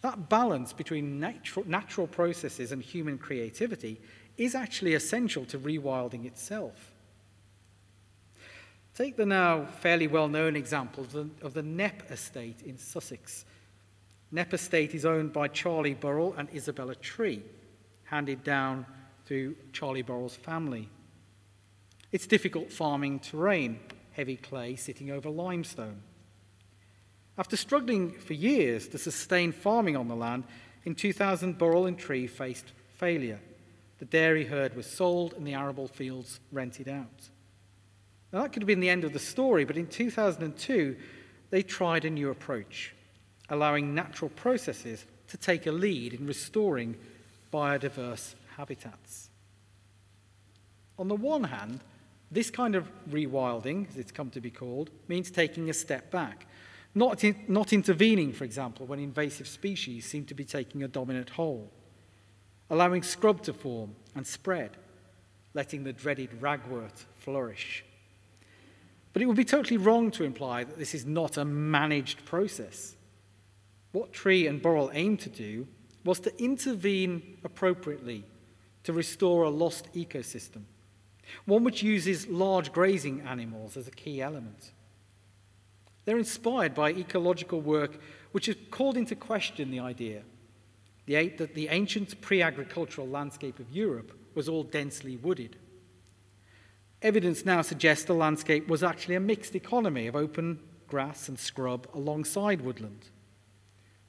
Speaker 3: That balance between natural, natural processes and human creativity is actually essential to rewilding itself. Take the now fairly well known example of the, of the Knepp estate in Sussex. Knepp estate is owned by Charlie Burrell and Isabella Tree, handed down through Charlie Burrell's family. It's difficult farming terrain, heavy clay sitting over limestone. After struggling for years to sustain farming on the land, in 2000 Burrell and Tree faced failure. The dairy herd was sold and the arable fields rented out. Now, that could have been the end of the story, but in 2002, they tried a new approach, allowing natural processes to take a lead in restoring biodiverse habitats. On the one hand, this kind of rewilding, as it's come to be called, means taking a step back, not, in, not intervening, for example, when invasive species seem to be taking a dominant hold allowing scrub to form and spread, letting the dreaded ragwort flourish. But it would be totally wrong to imply that this is not a managed process. What Tree and Burrell aimed to do was to intervene appropriately to restore a lost ecosystem, one which uses large grazing animals as a key element. They're inspired by ecological work which has called into question the idea that the ancient pre agricultural landscape of Europe was all densely wooded. Evidence now suggests the landscape was actually a mixed economy of open grass and scrub alongside woodland.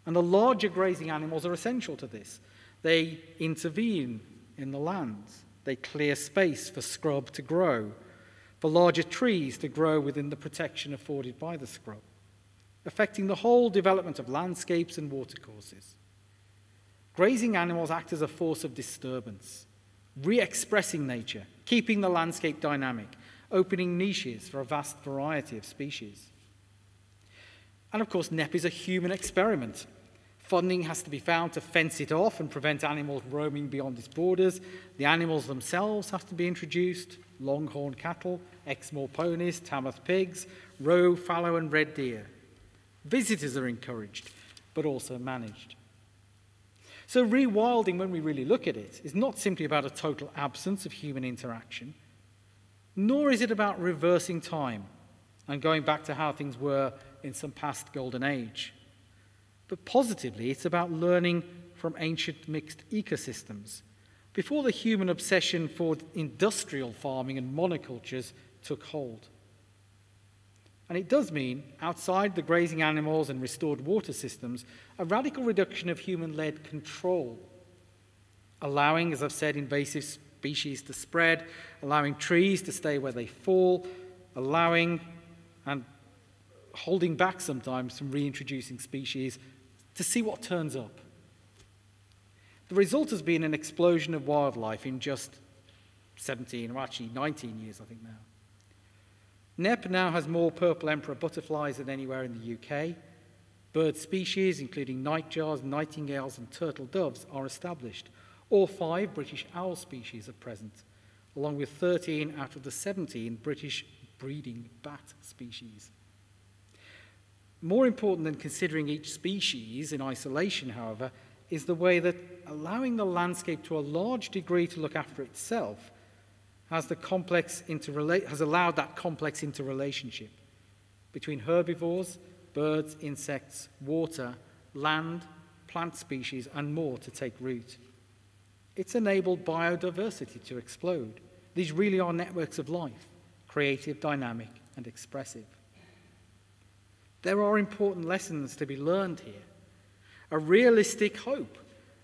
Speaker 3: And the larger grazing animals are essential to this. They intervene in the lands, they clear space for scrub to grow, for larger trees to grow within the protection afforded by the scrub, affecting the whole development of landscapes and watercourses. Grazing animals act as a force of disturbance, re expressing nature, keeping the landscape dynamic, opening niches for a vast variety of species. And of course, Knepp is a human experiment. Funding has to be found to fence it off and prevent animals roaming beyond its borders. The animals themselves have to be introduced longhorn cattle, Exmoor ponies, Tamworth pigs, roe, fallow, and red deer. Visitors are encouraged, but also managed. So, rewilding, when we really look at it, is not simply about a total absence of human interaction, nor is it about reversing time and going back to how things were in some past golden age. But positively, it's about learning from ancient mixed ecosystems before the human obsession for industrial farming and monocultures took hold. And it does mean, outside the grazing animals and restored water systems, a radical reduction of human led control, allowing, as I've said, invasive species to spread, allowing trees to stay where they fall, allowing and holding back sometimes from reintroducing species to see what turns up. The result has been an explosion of wildlife in just 17, or actually 19 years, I think now. Knepp now has more purple emperor butterflies than anywhere in the UK. Bird species, including nightjars, nightingales, and turtle doves, are established. All five British owl species are present, along with 13 out of the 17 British breeding bat species. More important than considering each species in isolation, however, is the way that allowing the landscape to a large degree to look after itself has, the complex interrela- has allowed that complex interrelationship between herbivores, birds, insects, water, land, plant species, and more to take root. It's enabled biodiversity to explode. These really are networks of life, creative, dynamic, and expressive. There are important lessons to be learned here. A realistic hope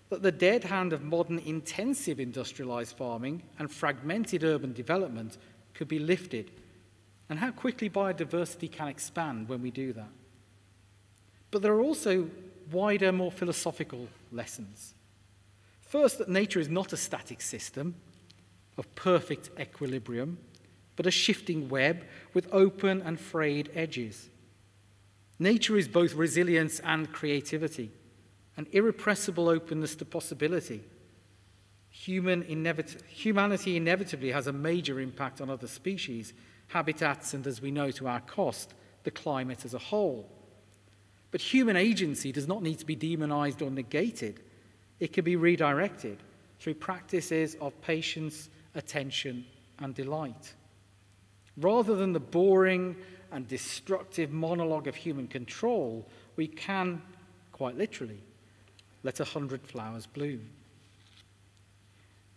Speaker 3: that the dead hand of modern intensive industrialized farming and fragmented urban development could be lifted, and how quickly biodiversity can expand when we do that. But there are also wider, more philosophical lessons. First, that nature is not a static system of perfect equilibrium, but a shifting web with open and frayed edges. Nature is both resilience and creativity, an irrepressible openness to possibility. Human inevit- humanity inevitably has a major impact on other species, habitats, and as we know to our cost, the climate as a whole. But human agency does not need to be demonized or negated. It can be redirected through practices of patience, attention, and delight. Rather than the boring and destructive monologue of human control, we can, quite literally, let a hundred flowers bloom.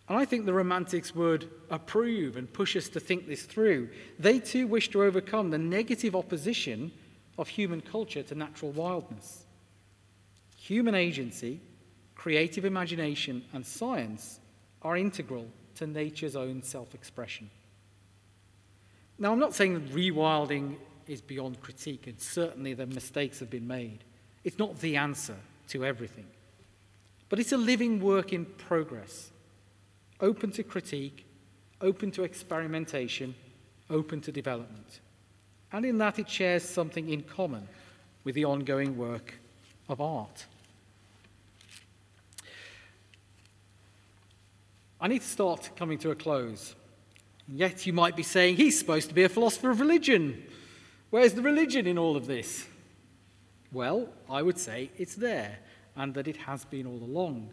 Speaker 3: And I think the Romantics would approve and push us to think this through. They too wish to overcome the negative opposition of human culture to natural wildness. Human agency, creative imagination, and science are integral to nature's own self expression. Now, I'm not saying that rewilding is beyond critique, and certainly the mistakes have been made. It's not the answer to everything. But it's a living work in progress, open to critique, open to experimentation, open to development. And in that, it shares something in common with the ongoing work of art. I need to start coming to a close. Yet you might be saying, he's supposed to be a philosopher of religion. Where's the religion in all of this? Well, I would say it's there, and that it has been all along.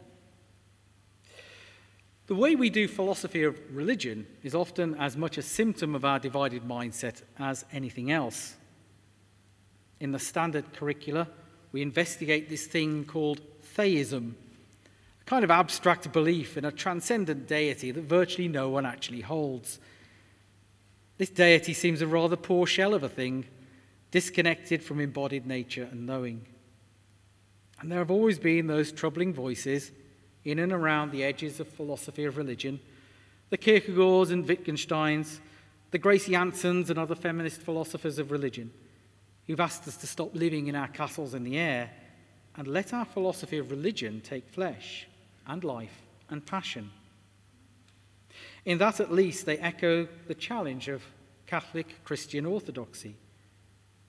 Speaker 3: The way we do philosophy of religion is often as much a symptom of our divided mindset as anything else. In the standard curricula, we investigate this thing called theism, kind of abstract belief in a transcendent deity that virtually no one actually holds. This deity seems a rather poor shell of a thing, disconnected from embodied nature and knowing. And there have always been those troubling voices in and around the edges of philosophy of religion the Kierkegaards and Wittgensteins, the Grace Jantzens and other feminist philosophers of religion, who've asked us to stop living in our castles in the air and let our philosophy of religion take flesh and life and passion. In that, at least, they echo the challenge of Catholic Christian orthodoxy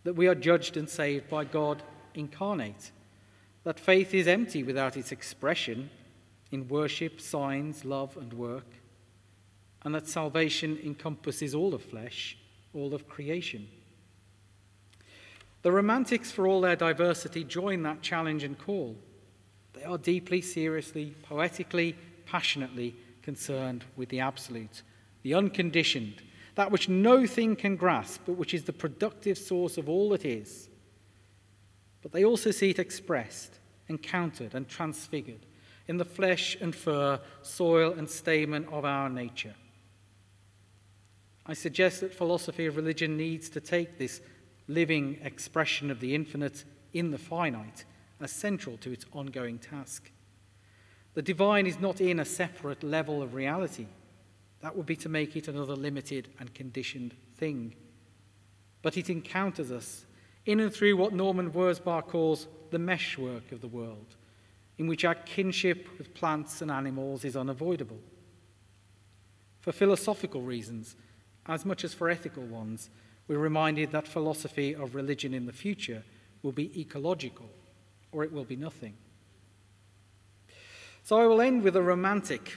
Speaker 3: that we are judged and saved by God incarnate, that faith is empty without its expression in worship, signs, love, and work, and that salvation encompasses all of flesh, all of creation. The Romantics, for all their diversity, join that challenge and call. They are deeply, seriously, poetically, passionately concerned with the absolute, the unconditioned, that which no thing can grasp, but which is the productive source of all that is. But they also see it expressed, encountered, and transfigured, in the flesh and fur, soil and stamen of our nature. I suggest that philosophy of religion needs to take this living expression of the infinite in the finite as central to its ongoing task. The divine is not in a separate level of reality. That would be to make it another limited and conditioned thing. But it encounters us in and through what Norman Wirzba calls the meshwork of the world, in which our kinship with plants and animals is unavoidable. For philosophical reasons, as much as for ethical ones, we're reminded that philosophy of religion in the future will be ecological, or it will be nothing. So I will end with a romantic,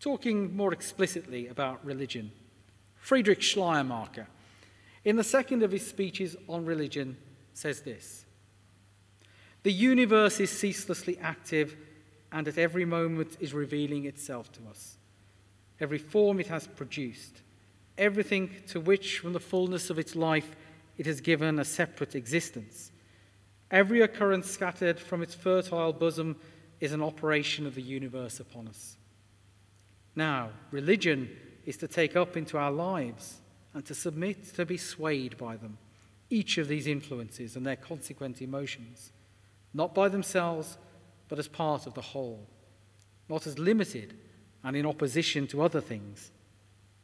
Speaker 3: talking more explicitly about religion. Friedrich Schleiermacher, in the second of his speeches on religion, says this The universe is ceaselessly active and at every moment is revealing itself to us. Every form it has produced, everything to which, from the fullness of its life, it has given a separate existence. Every occurrence scattered from its fertile bosom is an operation of the universe upon us. Now, religion is to take up into our lives and to submit to be swayed by them, each of these influences and their consequent emotions, not by themselves, but as part of the whole, not as limited and in opposition to other things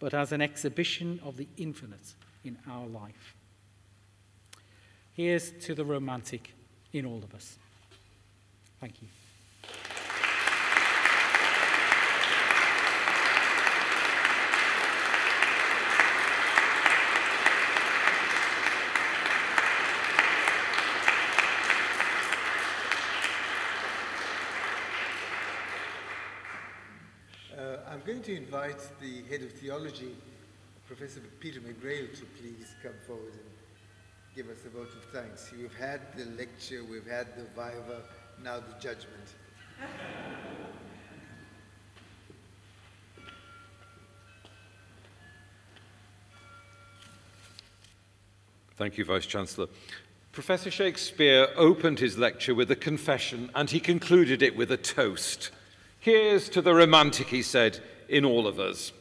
Speaker 3: but as an exhibition of the infinite in our life. Here's to the romantic in all of us. Thank you.
Speaker 1: Uh, I'm going to invite the head of theology, Professor Peter McGrail, to please come forward give us a vote of thanks. We've had the lecture, we've had the viva, now the judgment.
Speaker 4: Thank you, Vice Chancellor. Professor Shakespeare opened his lecture with a confession and he concluded it with a toast. Here's to the romantic, he said in all of us.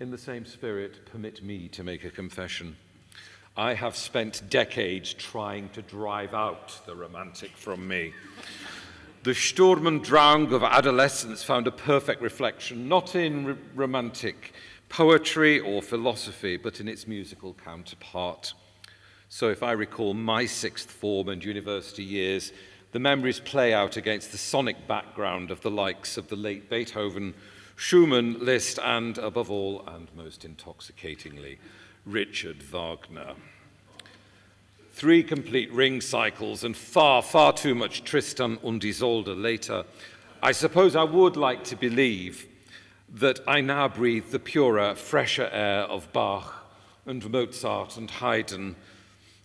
Speaker 4: In the same spirit, permit me to make a confession. I have spent decades trying to drive out the romantic from me. The Sturm und Drang of adolescence found a perfect reflection, not in romantic poetry or philosophy, but in its musical counterpart. So if I recall my sixth form and university years, the memories play out against the sonic background of the likes of the late Beethoven, Schumann, Liszt, and above all, and most intoxicatingly, Richard Wagner. Three complete ring cycles and far, far too much Tristan und Isolde later, I suppose I would like to believe that I now breathe the purer, fresher air of Bach and Mozart and Haydn,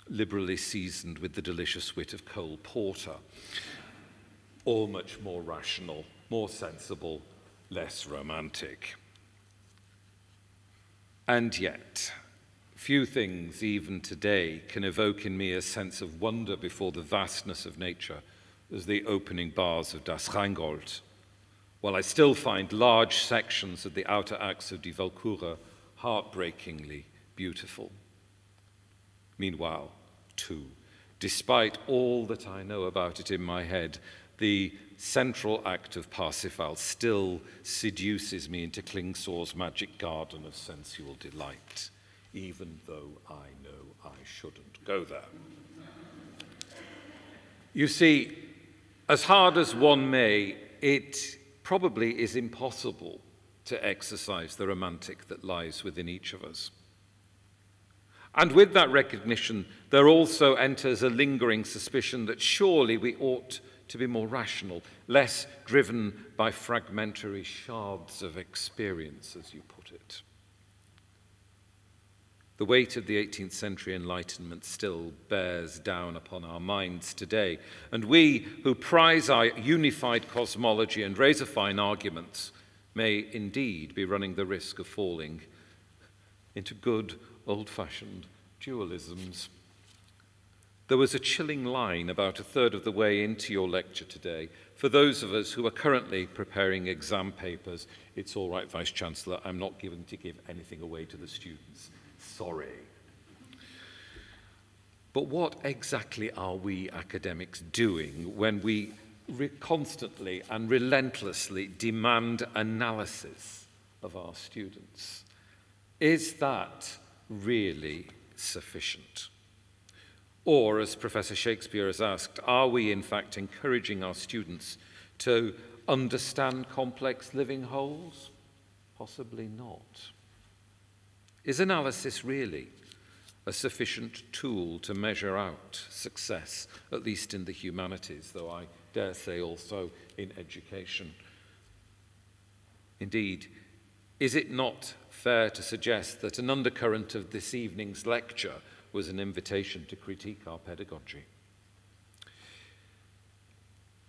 Speaker 4: liberally seasoned with the delicious wit of Cole Porter. All much more rational, more sensible, less romantic. And yet, few things, even today, can evoke in me a sense of wonder before the vastness of nature as the opening bars of Das Rheingold, while I still find large sections of the outer acts of Die Walküre heartbreakingly beautiful. Meanwhile, too, despite all that I know about it in my head, the central act of Parsifal still seduces me into Klingsor's magic garden of sensual delight, even though I know I shouldn't go there. You see, as hard as one may, it probably is impossible to exercise the romantic that lies within each of us. And with that recognition, there also enters a lingering suspicion that surely we ought to be more rational, less driven by fragmentary shards of experience, as you put it. The weight of the 18th century Enlightenment still bears down upon our minds today, and we who prize our unified cosmology and razor fine arguments may indeed be running the risk of falling into good old fashioned dualisms. there was a chilling line about a third of the way into your lecture today. For those of us who are currently preparing exam papers, it's all right, Vice Chancellor, I'm not going to give anything away to the students. Sorry. But what exactly are we academics doing when we constantly and relentlessly demand analysis of our students? Is that really sufficient? Or, as Professor Shakespeare has asked, are we in fact encouraging our students to understand complex living wholes? Possibly not. Is analysis really a sufficient tool to measure out success, at least in the humanities, though I dare say also in education? Indeed, is it not fair to suggest that an undercurrent of this evening's lecture was an invitation to critique our pedagogy?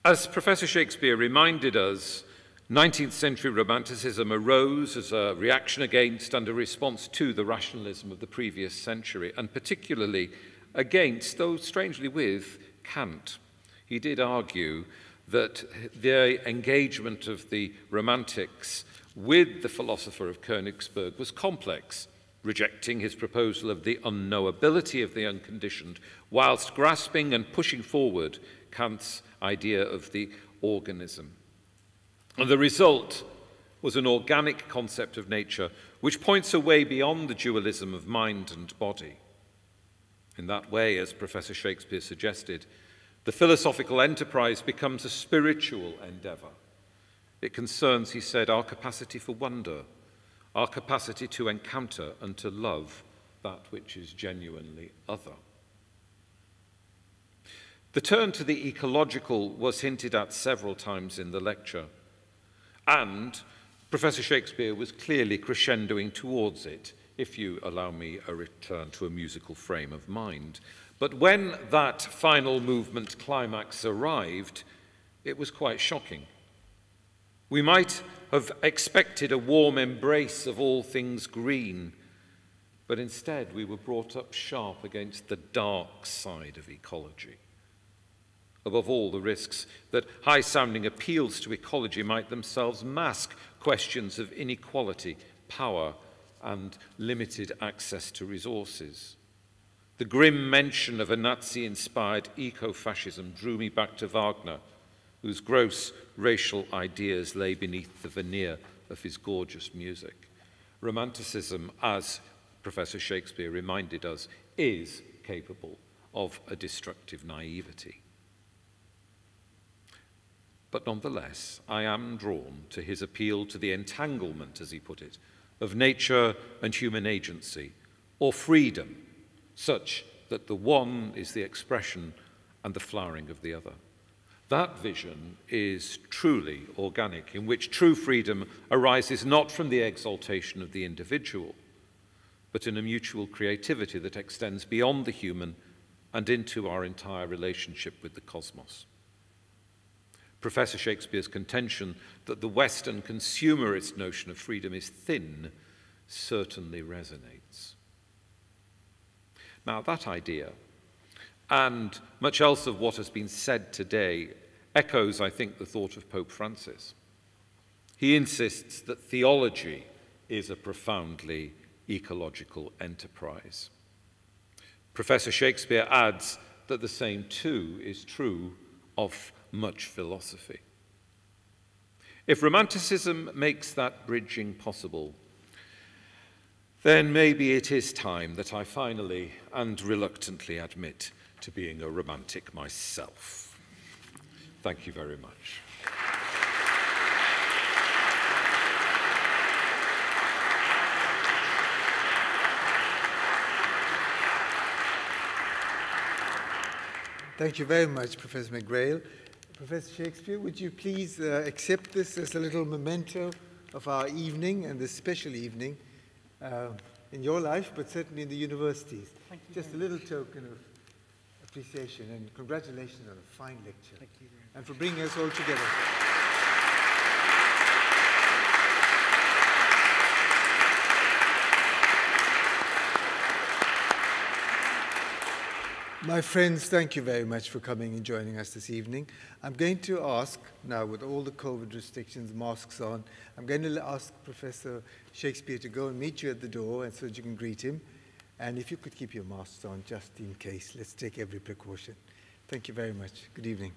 Speaker 4: As Professor Shakespeare reminded us, 19th century Romanticism arose as a reaction against and a response to the rationalism of the previous century, and particularly against, though strangely with, Kant. He did argue that the engagement of the Romantics with the philosopher of Königsberg was complex, rejecting his proposal of the unknowability of the unconditioned, whilst grasping and pushing forward Kant's idea of the organism. And the result was an organic concept of nature which points away beyond the dualism of mind and body. In that way, as Professor Shakespeare suggested, the philosophical enterprise becomes a spiritual endeavor. It concerns, he said, our capacity for wonder, our capacity to encounter and to love that which is genuinely other. The turn to the ecological was hinted at several times in the lecture. And Professor Shakespeare was clearly crescendoing towards it, if you allow me a return to a musical frame of mind. But when that final movement climax arrived, it was quite shocking. We might have expected a warm embrace of all things green, but instead we were brought up sharp against the dark side of ecology. Above all, the risks that high sounding appeals to ecology might themselves mask questions of inequality, power, and limited access to resources. The grim mention of a Nazi inspired eco fascism drew me back to Wagner, whose gross racial ideas lay beneath the veneer of his gorgeous music. Romanticism, as Professor Shakespeare reminded us, is capable of a destructive naivety. But nonetheless, I am drawn to his appeal to the entanglement, as he put it, of nature and human agency, or freedom, such that the one is the expression and the flowering of the other. That vision is truly organic, in which true freedom arises not from the exaltation of the individual, but in a mutual creativity that extends beyond the human and into our entire relationship with the cosmos. Professor Shakespeare's contention that the Western consumerist notion of freedom is thin certainly resonates. Now, that idea, and much else of what has been said today, echoes, I think, the thought of Pope Francis. He insists that theology is a profoundly ecological enterprise. Professor Shakespeare adds that the same too is true of much philosophy. If Romanticism makes that bridging possible, then maybe it is time that I finally and reluctantly admit to being a romantic myself. Thank you very much.
Speaker 1: Thank you very much, Professor McGrail. Professor Shakespeare, would you please uh, accept this as a little memento of our evening and this special evening uh, in your life, but certainly in the universities? Just a little token of appreciation and congratulations on a fine lecture and for bringing us all together. My friends, thank you very much for coming and joining us this evening. I'm going to ask, now with all the COVID restrictions, masks on, I'm going to ask Professor Shakespeare to go and meet you at the door and so that you can greet him. And if you could keep your masks on just in case, let's take every precaution. Thank you very much. Good evening.